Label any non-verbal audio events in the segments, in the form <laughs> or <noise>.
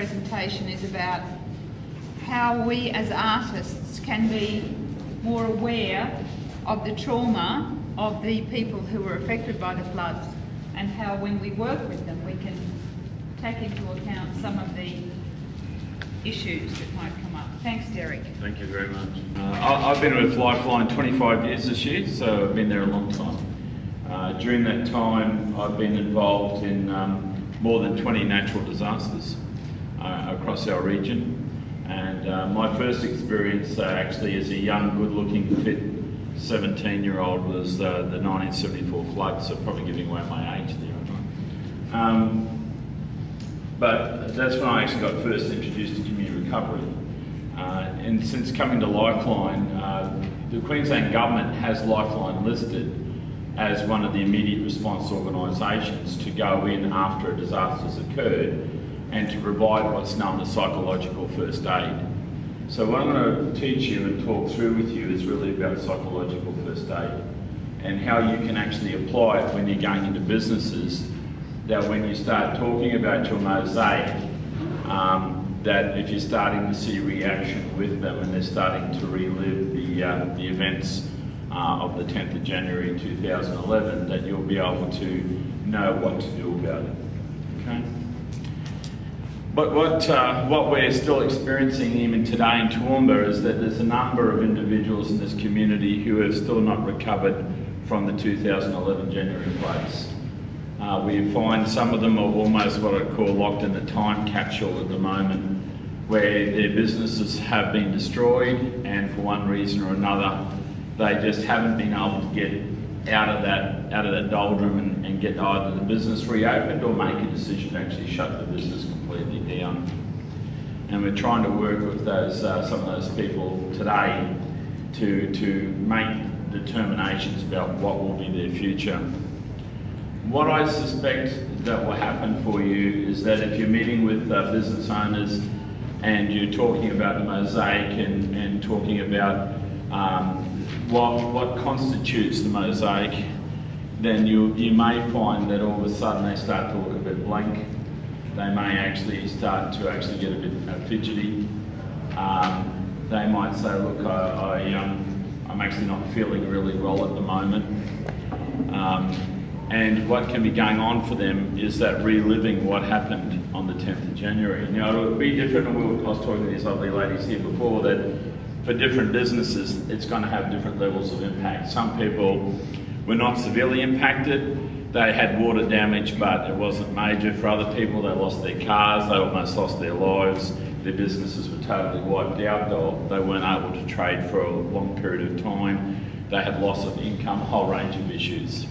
presentation is about how we as artists can be more aware of the trauma of the people who were affected by the floods and how when we work with them we can take into account some of the issues that might come up. Thanks, Derek. Thank you very much. Uh, I, have been with Lifeline 25 years this year, so I've been there a long time. Uh, during that time, I've been involved in um, more than 20 natural disasters across our region. And uh, my first experience uh, actually as a young, good-looking, fit 17-year-old was the 1974 flood, so probably giving away my age there. Um, but that's when I actually got first introduced to community recovery. Uh, and since coming to Lifeline, uh, the Queensland Government has Lifeline listed as one of the immediate response organisations to go in after a disaster has occurred and to provide what's known as psychological first aid. So what I'm going to teach you and talk through with you is really about psychological first aid and how you can actually apply it when you're going into businesses that when you start talking about your mosaic, um, that if you're starting to see reaction with them and they're starting to relive the, uh, the events uh, of the 10th of January 2011, that you'll be able to know what to do about it. What, uh, what we're still experiencing even today in Toowoomba is that there's a number of individuals in this community who have still not recovered from the 2011 January floods. Uh, we find some of them are almost what I'd call locked in the time capsule at the moment, where their businesses have been destroyed and for one reason or another, they just haven't been able to get out of that out of that doldrum and, and get either the business reopened or make a decision to actually shut the business down. And we're trying to work with those uh, some of those people today to to make determinations about what will be their future. What I suspect that will happen for you is that if you're meeting with uh, business owners and you're talking about the mosaic and, and talking about um, what, what constitutes the mosaic, then you, you may find that all of a sudden they start to look a bit blank. They may actually start to actually get a bit fidgety. Um, they might say, look, I, I, um, I'm actually not feeling really well at the moment. Um, and what can be going on for them is that reliving what happened on the 10th of January. Now, it would be different, and I was talking to these lovely ladies here before, that for different businesses, it's going to have different levels of impact. Some people were not severely impacted. They had water damage, but it wasn't major. For other people, they lost their cars, they almost lost their lives. Their businesses were totally wiped out. They weren't able to trade for a long period of time. They had loss of income, a whole range of issues.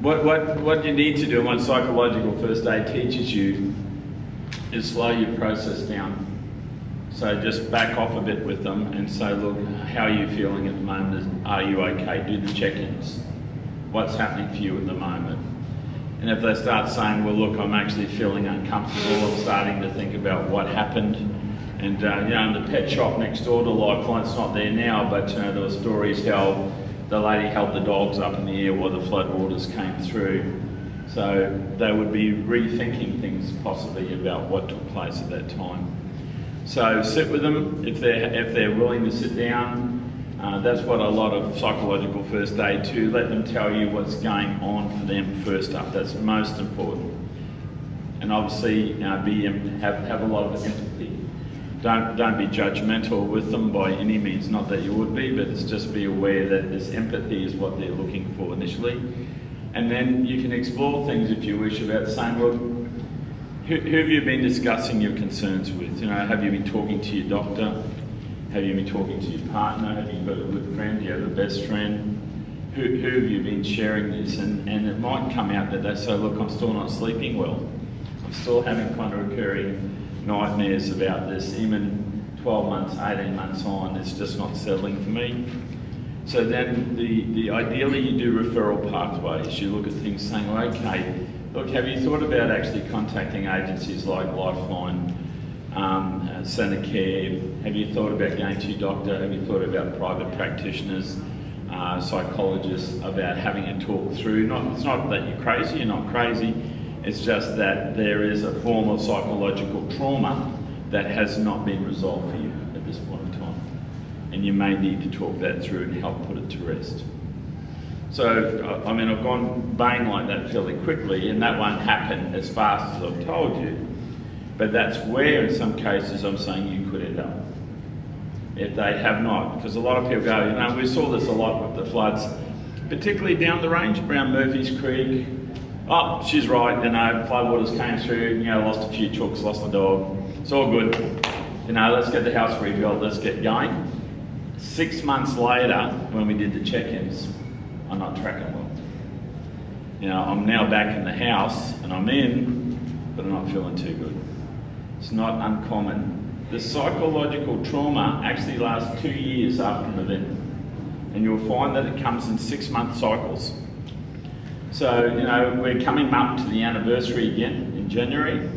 What, what, what you need to do, and what psychological first aid teaches you, is slow your process down. So just back off a bit with them and say, look, how are you feeling at the moment? Are you okay? Do the check-ins. What's happening for you at the moment? And if they start saying, well, look, I'm actually feeling uncomfortable, I'm starting to think about what happened. And, uh, you know, in the pet shop next door to Lifeline, it's not there now, but know, there were stories how the lady held the dogs up in the air while the floodwaters came through. So they would be rethinking things possibly about what took place at that time. So sit with them if they're, if they're willing to sit down. Uh, that's what a lot of psychological first aid to let them tell you what's going on for them first up. That's most important. And obviously uh, be, have, have a lot of empathy. Don't, don't be judgmental with them by any means, not that you would be, but it's just be aware that this empathy is what they're looking for initially. And then you can explore things if you wish about saying, well, who, who, have you been discussing your concerns with? You know, have you been talking to your doctor? Have you been talking to your partner? Have you got a good friend? Do you have a best friend? Who, who have you been sharing this? And, and it might come out that they say, look, I'm still not sleeping well. I'm still having kind of recurring nightmares about this. Even 12 months, 18 months on, it's just not settling for me. So then the, the ideally you do referral pathways. You look at things saying, well, okay, Look, have you thought about actually contacting agencies like Lifeline, um, uh? Have you thought about going to your doctor? Have you thought about private practitioners, uh, psychologists, about having a talk through? Not, it's not that you're crazy, you're not crazy, It's just that there is a form of psychological trauma that has not been resolved for you at this point in time. And you may need to talk that through and help put it to rest. So, I mean, I've gone bang like that fairly quickly, and that won't happen as fast as I've told you. But that's where, in some cases, I'm saying you could end up. If they have not, because a lot of people go, you know, we saw this a lot with the floods, particularly down the range around Murphy's Creek. Oh, she's right, you know, floodwaters came through, you know, lost a few chooks, lost a dog. It's all good. You know, let's get the house rebuilt, let's get going. Six months later, when we did the check-ins, I'm not tracking well. You know, I'm now back in the house and I'm in, but I'm not feeling too good. It's not uncommon. The psychological trauma actually lasts two years after an event. And you'll find that it comes in six month cycles. So, you know, we're coming up to the anniversary again in January.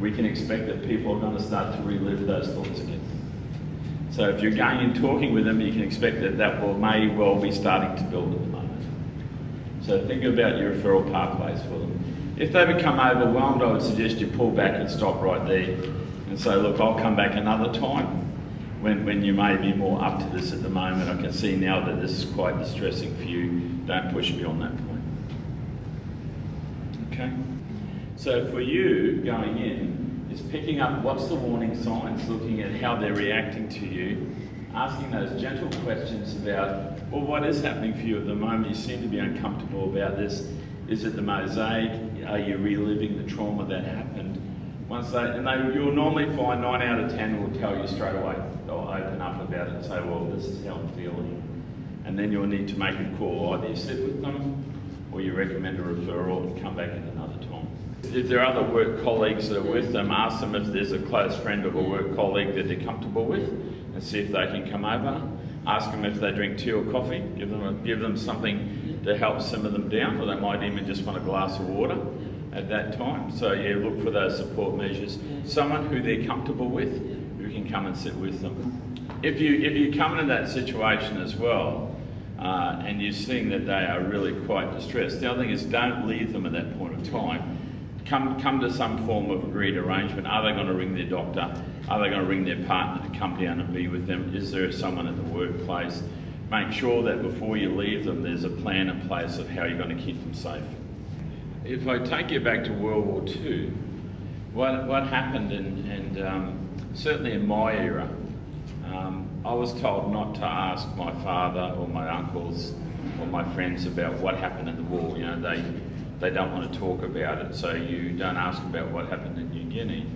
We can expect that people are going to start to relive those thoughts again. So if you're going and talking with them, you can expect that that will, may well be starting to build at the moment. So think about your referral pathways for them. If they become overwhelmed, I would suggest you pull back and stop right there and say, look, I'll come back another time when, when you may be more up to this at the moment. I can see now that this is quite distressing for you. Don't push beyond that point. Okay? So for you going in, is picking up what's the warning signs, looking at how they're reacting to you, asking those gentle questions about, well, what is happening for you at the moment? You seem to be uncomfortable about this. Is it the mosaic? Are you reliving the trauma that happened? Once they, and they, you'll normally find nine out of ten will tell you straight away. They'll open up about it and say, well, this is how I'm feeling. And then you'll need to make a call. Either you sit with them or you recommend a referral and come back in another time. If there are other work colleagues that are with them, ask them if there's a close friend of a work colleague that they're comfortable with and see if they can come over. Ask them if they drink tea or coffee. Give them, a, give them something to help simmer them down, or they might even just want a glass of water at that time. So yeah, look for those support measures. Someone who they're comfortable with, who can come and sit with them. If you if you come into that situation as well, uh, and you're seeing that they are really quite distressed, the other thing is don't leave them at that point of time. Come come to some form of agreed arrangement. Are they going to ring their doctor? Are they going to ring their partner come down and be with them? Is there someone at the workplace? Make sure that before you leave them, there's a plan in place of how you're going to keep them safe. If I take you back to World War II, what, what happened, in, and um, certainly in my era, um, I was told not to ask my father or my uncles or my friends about what happened in the war. You know, they, they don't want to talk about it, so you don't ask about what happened in New Guinea.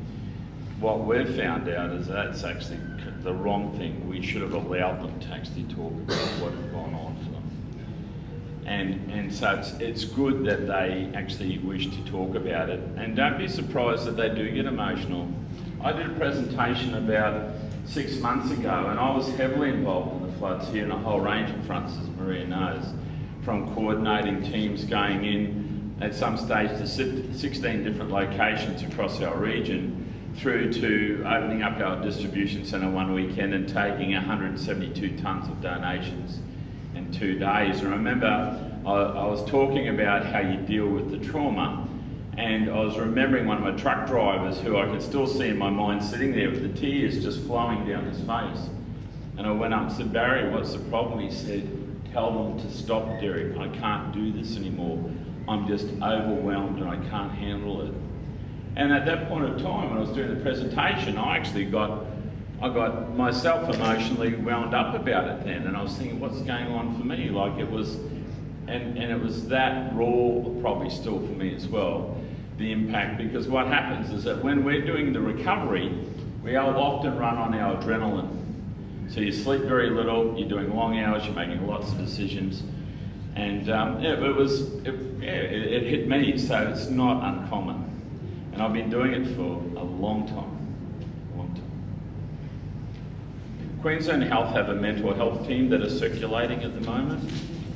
What we've found out is that's actually the wrong thing. We should have allowed them to actually talk about what had gone on for them. And, and so it's, it's good that they actually wish to talk about it. And don't be surprised that they do get emotional. I did a presentation about six months ago and I was heavily involved in the floods here in a whole range of fronts, as Maria knows, from coordinating teams going in at some stage to 16 different locations across our region through to opening up our distribution centre one weekend and taking 172 tonnes of donations in two days. And remember, I, I, was talking about how you deal with the trauma, and I was remembering one of my truck drivers who I could still see in my mind sitting there with the tears just flowing down his face. And I went up and said, Barry, what's the problem? He said, tell them to stop, Derek. I can't do this anymore. I'm just overwhelmed and I can't handle it. And at that point of time, when I was doing the presentation, I actually got, I got myself emotionally wound up about it then. And I was thinking, what's going on for me? Like it was, and, and it was that raw, probably still for me as well, the impact. Because what happens is that when we're doing the recovery, we will often run on our adrenaline. So you sleep very little, you're doing long hours, you're making lots of decisions. And um, yeah, it was, it, yeah, it, it hit me, so it's not uncommon. And I've been doing it for a long time. A long time. Queensland Health have a mental health team that is circulating at the moment.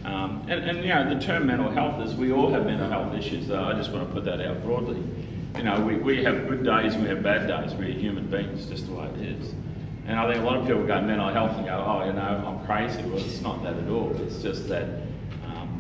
Um, and, and, you know, the term mental health is we all have mental health issues, though. I just want to put that out broadly. You know, we, we have good days and we have bad days. We're human beings, just the way it is. And I think a lot of people go mental health and go, oh, you know, I'm crazy. Well, it's not that at all. It's just that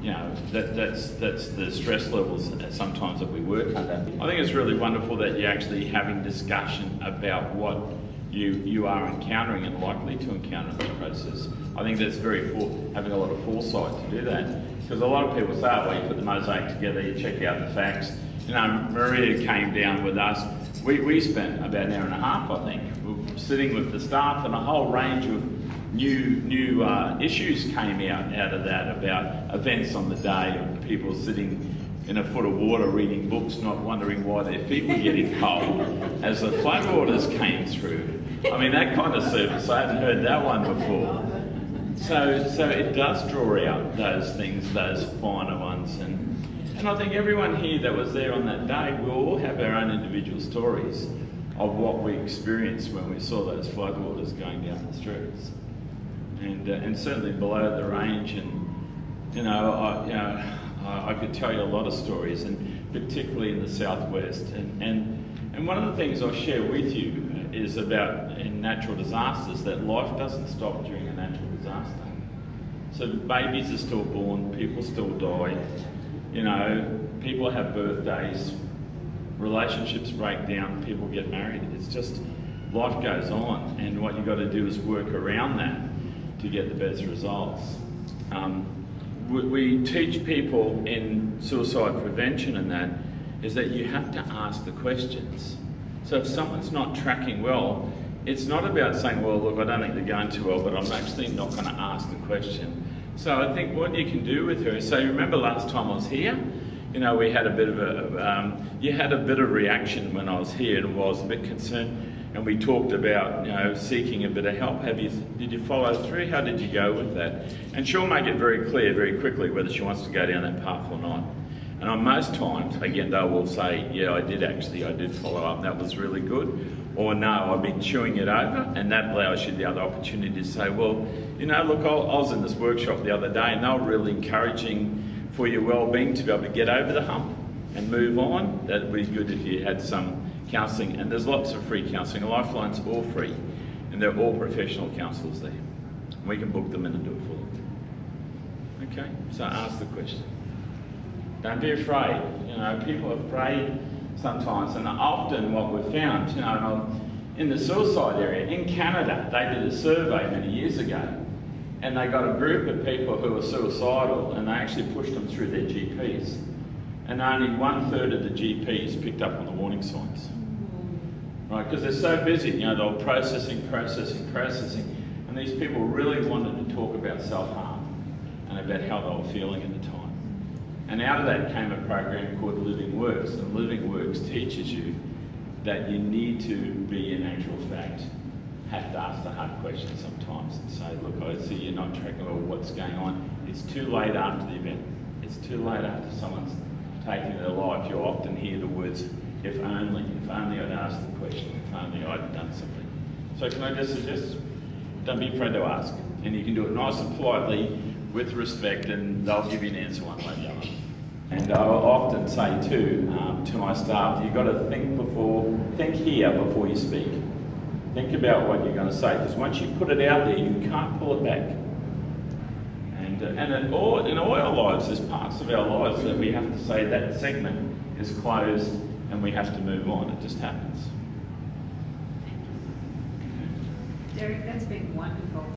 you know, that, that's, that's the stress levels sometimes that we work under. I think it's really wonderful that you're actually having discussion about what you, you are encountering and likely to encounter in this process. I think that's very for, having a lot of foresight to do that. Because a lot of people say, oh, well, you put the mosaic together, you check out the facts. You know, Maria came down with us. We, we spent about an hour and a half, I think, sitting with the staff and a whole range of new new uh, issues came out out of that about events on the day of people sitting in a foot of water reading books, not wondering why their feet were getting <laughs> cold as the floodwaters came through. I mean, that kind of service, I hadn't heard that one before. So, so it does draw out those things, those finer ones. And, and I think everyone here that was there on that day, we all have our own individual stories of what we experienced when we saw those floodwaters going down the streets. And, uh, and certainly below the range and, you know, I, you know, I could tell you a lot of stories, and particularly in the southwest. And, and, and one of the things I'll share with you is about in natural disasters that life doesn't stop during a natural disaster. So babies are still born, people still die, you know, people have birthdays, relationships break down, people get married. It's just life goes on, and what you've got to do is work around that to get the best results. Um, we, we teach people in suicide prevention and that is that you have to ask the questions. So if someone's not tracking well, it's not about saying, well, look, I don't think they're going too well, but I'm actually not going to ask the question. So I think what you can do with her is say, remember last time I was here? You know, we had a bit of a, um, you had a bit of reaction when I was here and was a bit concerned. And we talked about, you know, seeking a bit of help. Have you, did you follow through? How did you go with that? And she'll make it very clear very quickly whether she wants to go down that path or not. And on most times, again, they will say, yeah, I did actually, I did follow up, that was really good. Or no, I've been chewing it over, and that allows you the other opportunity to say, well, you know, look, I was in this workshop the other day, and they were really encouraging for your well-being to be able to get over the hump and move on. That'd be good if you had some counselling, and there's lots of free counselling. Lifeline's all free, and they're all professional counsellors there. We can book them in and do it for them. Okay, so ask the question. Don't be afraid. You know, people are afraid sometimes, and often what we've found, you know, um, in the suicide area, in Canada, they did a survey many years ago, and they got a group of people who were suicidal, and they actually pushed them through their GPs. And only one third of the GPs picked up on the warning signs. Right, because they're so busy, you know, they were processing, processing, processing, and these people really wanted to talk about self-harm and about how they were feeling at the time. And out of that came a program called Living Works. And Living Works teaches you that you need to be, in actual fact, have to ask the hard questions sometimes and say, look, I see you're not tracking well what's going on. It's too late after the event. It's too late after someone's taken their life. You often hear the words, if only, if only I'd asked the question, if only I'd done something. So can I just suggest, don't be afraid to ask. And you can do it nice and politely, with respect, and they'll give you an answer one way or the other. And I often say too um, to my staff, you've got to think before, think here before you speak. Think about what you're going to say, because once you put it out there, you can't pull it back. And, uh, and in all, in all our lives, there's parts of our lives that we have to say that segment is closed and we have to move on. It just happens. Derek, that's been wonderful.